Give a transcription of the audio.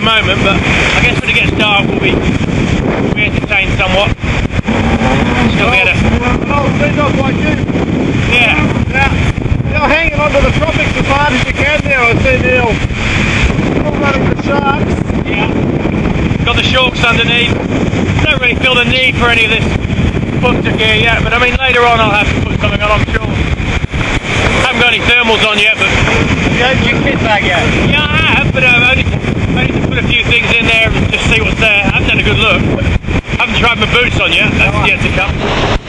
moment, but I guess when it gets dark, we'll be, we'll be entertained somewhat. Still be able to, Oh, they're oh, like you. yeah. Yeah. You're hanging onto the tropics as hard as you can now. I see Neal. Still running the sharks. Yeah. Got the shorts underneath. Don't really feel the need for any of this booster gear yet, but I mean later on I'll have to put something on, I'm sure. Haven't got any thermals on yet, but You haven't your kit bag yet. yeah, I have, but I've only just put a few things in there and just see what's there. I haven't had a good look. I haven't tried my boots on yet, that's yet to come.